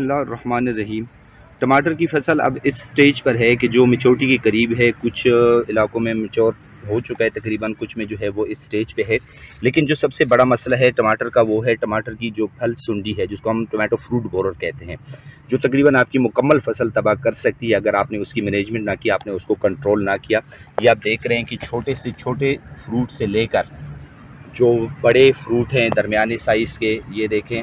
रहीम टमाटर की फ़सल अब इस स्टेज पर है कि जो मिचोटी के करीब है, कुछ इलाकों में मिचोर हो चुका है, तकरीबन कुछ में जो है वो इस स्टेज पे है। लेकिन जो सबसे बड़ा मसला है टमाटर का वो है टमाटर की जो फल सुंडी है, जिसको हम टमाटो फ्रूट बोरर कहते हैं, जो तकरीबन आपकी मुकम्मल फ़सल तबाह कर सकती है, अगर आपने उसकी मैनेजमेंट ना किया आपने उसको कंट्रोल ना किया। ये आप देख रहे हैं कि छोटे से छोटे फ्रूट से लेकर जो बड़े फ्रूट हैं दरमिया साइज़ के, ये देखें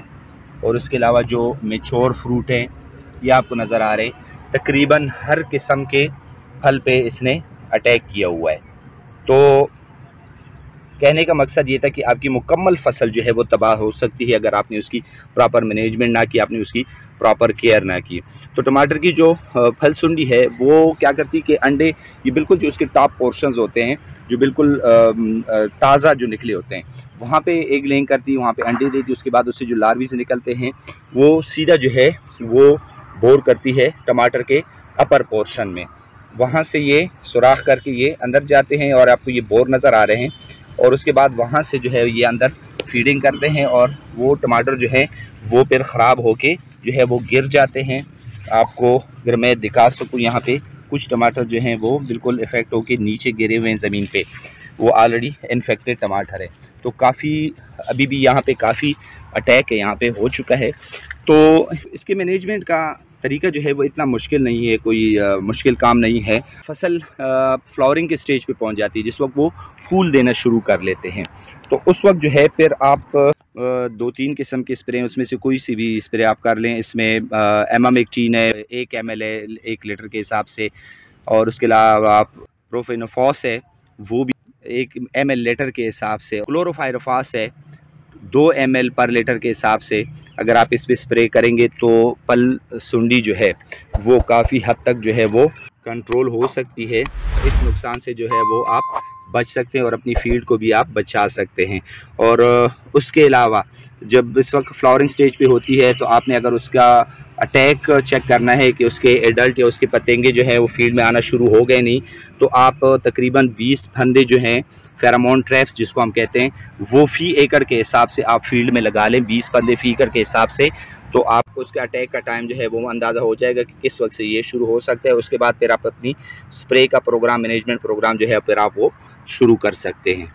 और उसके अलावा जो मेचोर फ्रूट हैं, ये आपको नज़र आ रहे हैं। तकरीबन हर किस्म के फल पे इसने अटैक किया हुआ है। तो कहने का मकसद ये था कि आपकी मुकम्मल फ़सल जो है वो तबाह हो सकती है, अगर आपने उसकी प्रॉपर मैनेजमेंट ना की, आपने उसकी प्रॉपर केयर ना की तो टमाटर की जो फल सुंडी है, वो क्या करती है कि अंडे, ये बिल्कुल जो उसके टॉप पोर्शंस होते हैं, जो बिल्कुल ताज़ा जो निकले होते हैं, वहाँ पे एक लेंग करती है वहाँ पे अंडे देती, उसके बाद उससे जो लार्वी से निकलते हैं, वो सीधा जो है, वो बोर करती है टमाटर के अपर पोर्शन में। वहाँ से ये सुराख करके ये अंदर जाते हैं और आपको ये बोर नज़र आ रहे हैं और उसके बाद वहाँ से जो है ये अंदर फीडिंग करते हैं और वो टमाटर जो है, वो फिर ख़राब होके जो है वो गिर जाते हैं। आपको अगर मैं दिखा सकूँ यहाँ पे कुछ टमाटर जो हैं वो बिल्कुल इफ़ेक्ट होके नीचे गिरे हुए हैं ज़मीन पे। वो ऑलरेडी इन्फेक्टेड टमाटर है। तो काफ़ी अभी भी यहाँ पे काफ़ी अटैक है यहाँ पे हो चुका है। तो इसके मैनेजमेंट का तरीका जो है वो इतना मुश्किल नहीं है कोई आ, मुश्किल काम नहीं है। फ़सल फ्लावरिंग के स्टेज पे पहुँच जाती है जिस वक्त वो फूल देना शुरू कर लेते हैं। तो उस वक्त जो है फिर आप दो तीन किस्म के स्प्रे हैं, उसमें से कोई सी भी स्प्रे आप कर लें। इसमें एम एक्टीन है, एक एम है, एक लीटर के हिसाब से। और उसके अलावा आप प्रोफेनोफॉस है, वो भी एक एम एल लीटर के हिसाब से। क्लोरोफायरोफास है, दो एम एल पर लीटर के हिसाब से। अगर आप इस पर स्प्रे करेंगे तो पल सुंडी जो है, वो काफ़ी हद तक जो है वो कंट्रोल हो सकती है। इस नुकसान से जो है वो आप बच सकते हैं और अपनी फ़ील्ड को भी आप बचा सकते हैं। और उसके अलावा जब इस वक्त फ्लावरिंग स्टेज पे होती है तो आपने अगर उसका अटैक चेक करना है कि उसके एडल्ट या उसके पतेंगे जो है वो फ़ील्ड में आना शुरू हो गए नहीं तो आप तकरीबन 20 फंदे जो हैं फेरामोन ट्रैप्स जिसको हम कहते हैं, वो फ़ी एकड़ के हिसाब से आप फ़ील्ड में लगा लें 20 फंदे फ़ी एकड़ के हिसाब से तो आपको उसके अटैक का टाइम जो है वो अंदाज़ा हो जाएगा कि किस वक्त से ये शुरू हो सकता है। उसके बाद फिर आप अपनी स्प्रे का प्रोग्राम मैनेजमेंट प्रोग्राम जो है, फिर आप वो शुरू कर सकते हैं।